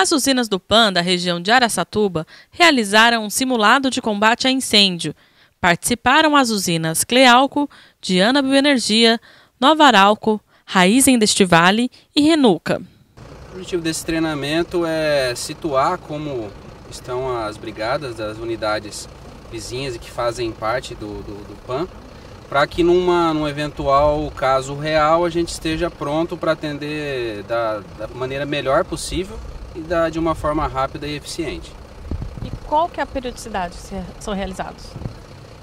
As usinas do PAN da região de Araçatuba realizaram um simulado de combate a incêndio. Participaram as usinas Clealco, Diana Bioenergia, Nova Arauco, Raiz Indestivale e Renuca. O objetivo desse treinamento é situar como estão as brigadas das unidades vizinhas e que fazem parte do, do, do PAN, para que numa, num eventual caso real a gente esteja pronto para atender da, da maneira melhor possível e da, de uma forma rápida e eficiente. E qual que é a periodicidade que são realizados?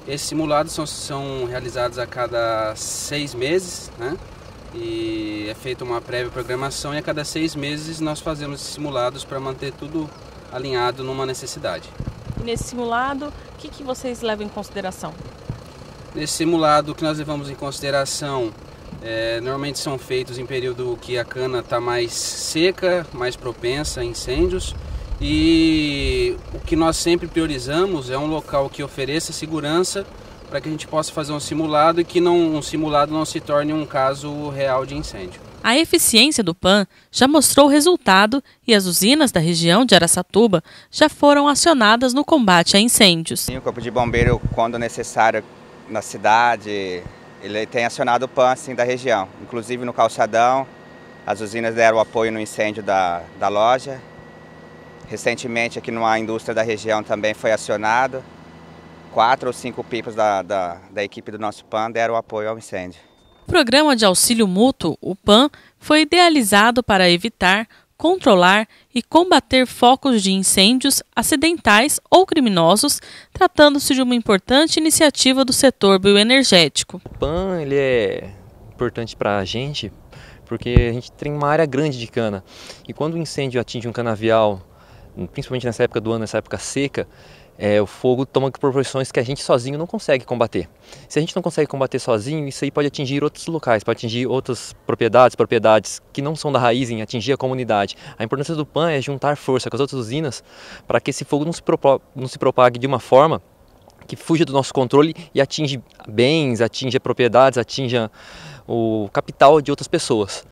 Esses simulados são, são realizados a cada seis meses, né? E é feita uma prévia programação e a cada seis meses nós fazemos simulados para manter tudo alinhado numa necessidade. E nesse simulado, o que, que vocês levam em consideração? Nesse simulado, o que nós levamos em consideração é, normalmente são feitos em período que a cana está mais seca, mais propensa a incêndios. E o que nós sempre priorizamos é um local que ofereça segurança para que a gente possa fazer um simulado e que não, um simulado não se torne um caso real de incêndio. A eficiência do PAN já mostrou resultado e as usinas da região de Araçatuba já foram acionadas no combate a incêndios. O Corpo de Bombeiro, quando necessário na cidade, ele tem acionado o PAN assim, da região, inclusive no calçadão. As usinas deram apoio no incêndio da, da loja. Recentemente, aqui numa indústria da região também foi acionado. Quatro ou cinco pipas da, da, da equipe do nosso PAN deram apoio ao incêndio. O programa de auxílio mútuo, o PAN, foi idealizado para evitar, controlar e combater focos de incêndios acidentais ou criminosos, tratando-se de uma importante iniciativa do setor bioenergético. O PAN ele é importante para a gente porque a gente tem uma área grande de cana e quando o incêndio atinge um canavial, principalmente nessa época do ano, nessa época seca, é, o fogo toma proporções que a gente sozinho não consegue combater. Se a gente não consegue combater sozinho, isso aí pode atingir outros locais, pode atingir outras propriedades, propriedades que não são da raiz, em atingir a comunidade. A importância do PAN é juntar força com as outras usinas para que esse fogo não se, não se propague de uma forma que fuja do nosso controle e atinge bens, atinja propriedades, atinja o capital de outras pessoas.